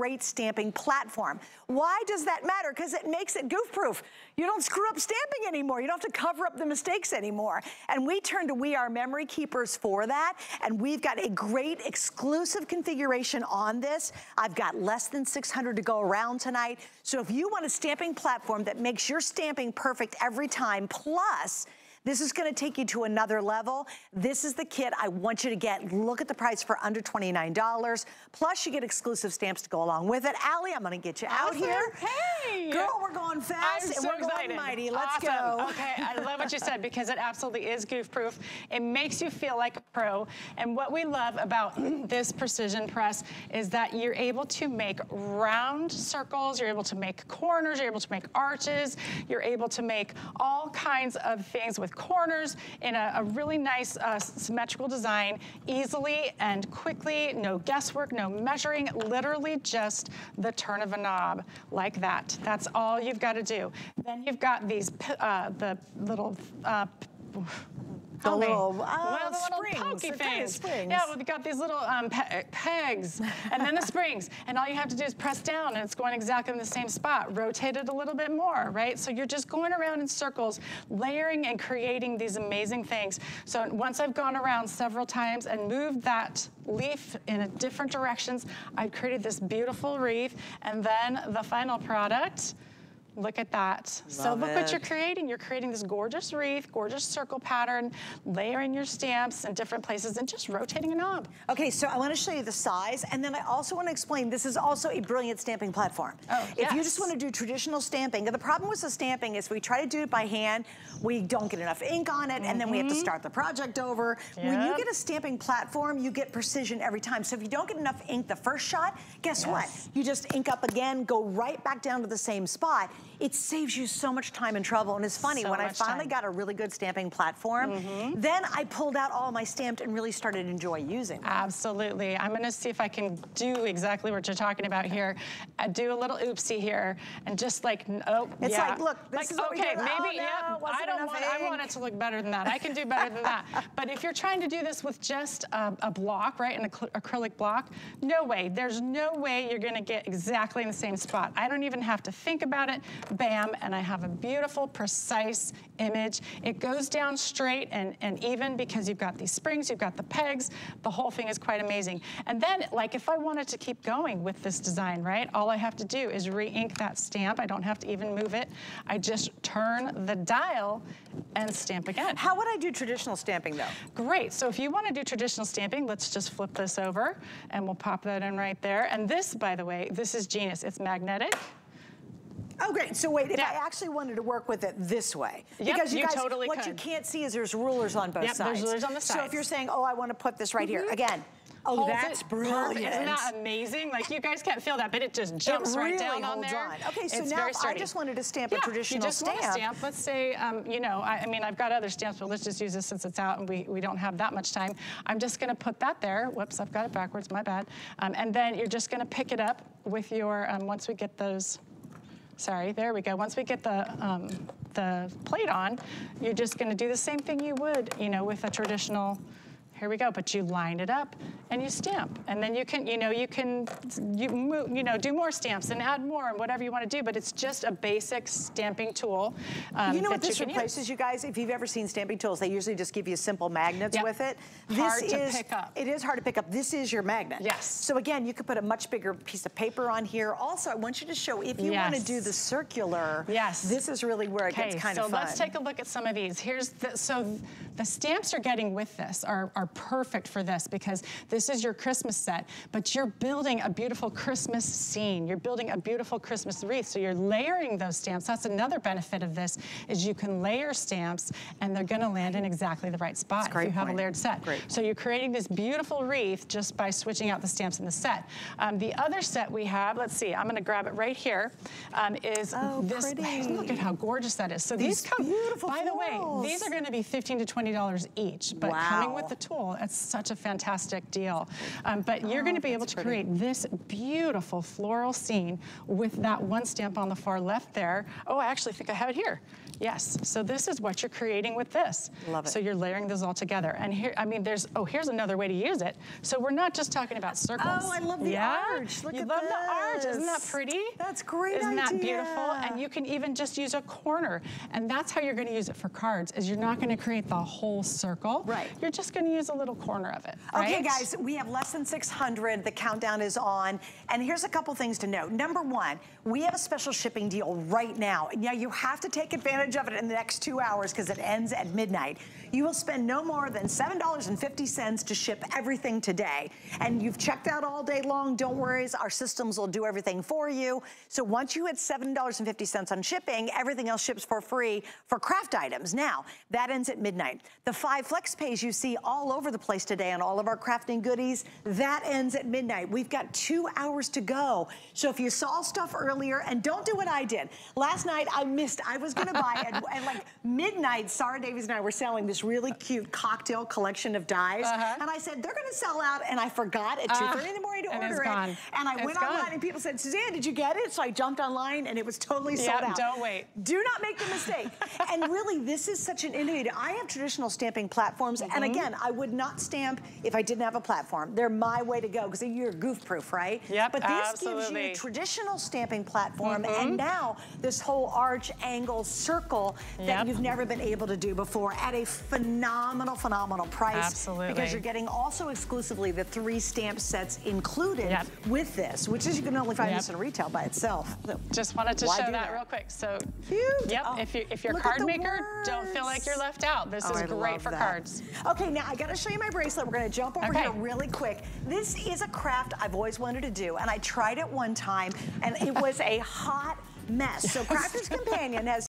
great stamping platform. Why does that matter? Because it makes it goof-proof. You don't screw up stamping anymore. You don't have to cover up the mistakes anymore. And we turn to We R Memory Keepers for that. And we've got a great exclusive configuration on this. I've got less than 600 to go around tonight. So if you want a stamping platform that makes your stamping perfect every time, plus this is gonna take you to another level. This is the kit I want you to get. Look at the price for under $29. Plus you get exclusive stamps to go along with it. Allie, I'm gonna get you awesome. out here. Hey! Girl, we're going fast I'm and so we're excited. going mighty. Let's awesome. go. Okay, I love what you said because it absolutely is goof proof. It makes you feel like a pro. And what we love about this precision press is that you're able to make round circles, you're able to make corners, you're able to make arches, you're able to make all kinds of things with corners in a, a really nice uh, symmetrical design, easily and quickly, no guesswork, no measuring, literally just the turn of a knob like that. That's all you've got to do. Then you've got these, uh, the little, uh, the little, uh, well, the springs. little pokey They're kind of Yeah, well, we got these little um, pe pegs, and then the springs. And all you have to do is press down, and it's going exactly in the same spot. Rotate it a little bit more, right? So you're just going around in circles, layering and creating these amazing things. So once I've gone around several times and moved that leaf in different directions, I've created this beautiful wreath. And then the final product, Look at that. Love so look it. what you're creating. You're creating this gorgeous wreath, gorgeous circle pattern, layering your stamps in different places and just rotating a knob. Okay, so I want to show you the size, and then I also want to explain this is also a brilliant stamping platform. Oh, if you just want to do traditional stamping, the problem with the stamping is we try to do it by hand, we don't get enough ink on it, and then we have to start the project over. When you Mm-hmm. Get a stamping platform, you get precision every time. So if you don't get enough ink the first shot, guess what? You just ink up again, go right back down to the same spot. It saves you so much time and trouble, and it's funny, So when I finally time. got a really good stamping platform, mm-hmm. then I pulled out all my stamped and really started to enjoy using them. Absolutely. I'm gonna see if I can do exactly what you're talking about here. I do a little oopsie here and just like, oh, It's yeah. like, look, this is what we okay, did. maybe, Oh, no, yeah, I don't want, it to look better than that. I can do better than that. But if you're trying to do this with just a, a block, right, an acrylic block, no way. There's no way you're gonna get exactly in the same spot. I don't even have to think about it. Bam, and I have a beautiful, precise image. It goes down straight and, and even because you've got these springs, you've got the pegs, the whole thing is quite amazing. And then, like, if I wanted to keep going with this design, right, all I have to do is re-ink that stamp. I don't have to even move it. I just turn the dial and stamp again. How would I do traditional stamping though? Great, so if you wanna do traditional stamping, let's just flip this over and we'll pop that in right there. And this, by the way, this is genius. It's magnetic. Oh, great. So wait, if Yeah. I actually wanted to work with it this way, Yep, because you, you guys, totally what you can't see is there's rulers on both Yep, sides. there's rulers on the sides. So if. Mm-hmm. you're saying, oh, I want to put this right here, again, oh, that's it brilliant. Isn't that amazing? Like you guys can't feel that, but it just jumps it really right down on there. on. Okay, so It's now I just wanted to stamp yeah, a traditional you just stamp. Want a stamp. Let's say, um, you know, I, I mean, I've got other stamps, but let's just use this since it's out and we, we don't have that much time. I'm just gonna put that there. Whoops, I've got it backwards, my bad. Um, and then you're just gonna pick it up with your, um, once we get those, sorry, there we go. Once we get the, um, the plate on, you're just gonna do the same thing you would, you know, with a traditional, here we go, but you line it up and you stamp. And then you can, you know, you can, you, move, you know, do more stamps and add more and whatever you wanna do, but it's just a basic stamping tool um, You know what this you replaces, use. you guys? If you've ever seen stamping tools, they usually just give you simple magnets Yep. with it. This Hard to is, pick up. It is hard to pick up. This is your magnet. Yes. So again, you could put a much bigger piece of paper on here. Also, I want you to show, if you want to do the circular, Yes. this is really where it gets kind so of fun. So let's take a look at some of these. Here's the, so the stamps you're getting with this are, are perfect for this because this is your Christmas set, but you're building a beautiful Christmas scene. You're building a beautiful Christmas wreath. So you're layering those stamps. That's another benefit of this is you can layer stamps and they're gonna land in exactly the right spot if you have point. a layered set. Great. So you're creating this beautiful wreath just by switching out the stamps in the set. Um, the other set we have, let's see, I'm gonna grab it right here, um, is Oh, this. pretty. Look at how gorgeous that is. So these, These come, beautiful by the way, these are gonna be 15 to $20 each, but coming with Wow. the tool, cool. It's such a fantastic deal. Um, but you're Oh, gonna be able to pretty. create this beautiful floral scene with that one stamp on the far left there. Oh, I actually think I have it here. Yes, so this is what you're creating with this. Love it. So you're layering those all together. And here, I mean, there's, oh, here's another way to use it. So we're not just talking about circles. Oh, I love the yeah? arch. Look you at love the arch, isn't that pretty? That's great Isn't that beautiful? And you can even just use a corner. And that's how you're gonna use it for cards, is you're not gonna create the whole circle. Right. You're just gonna use a little corner of it, Okay, guys, we have less than 600. The countdown is on. And here's a couple things to note. Number one, we have a special shipping deal right now. Yeah, you have to take advantage of it in the next two hours because it ends at midnight. You will spend no more than $7.50 to ship everything today. And you've checked out all day long. Don't worry, our systems will do everything for you. So once you hit $7.50 on shipping, everything else ships for free for craft items. Now, that ends at midnight. The five FlexPays you see all over the place today on all of our crafting goodies, that ends at midnight. We've got two hours to go. So if you saw stuff earlier, and don't do what I did. Last night I missed, I was gonna buy at, at like midnight, Sara Davies and I were selling this really cute cocktail collection of dies. Uh-huh. And I said, they're gonna sell out, and I forgot at 2.30 in the morning to and order it. gone. And I It's went gone. online and people said, Suzanne, did you get it? So I jumped online and it was totally sold Yep, out. don't wait. Do not make the mistake. and really, this is such an innovative. I have traditional stamping platforms, and Mm-hmm. again, I would not stamp if I didn't have a platform. They're my way to go because you're goof-proof, right? Yep, But this gives you. Mm-hmm. a traditional stamping platform, and now this whole arch, angle, circle that Yep. you've never been able to do before at a phenomenal, phenomenal price. Absolutely. Because you're getting also exclusively the three stamp sets included Yep. with this, which is you can only find this in retail by itself. So Just wanted to show do that, real quick. So, Cute. yep, Oh, if, you, if you're a card maker, don't feel like you're left out. This Oh, is I great for that. cards. Okay, now I gotta show you my bracelet. We're gonna jump over Okay. here really quick. This is a craft I've always wanted to do, and I tried it one time, and it was a hot mess. So Crafter's Companion has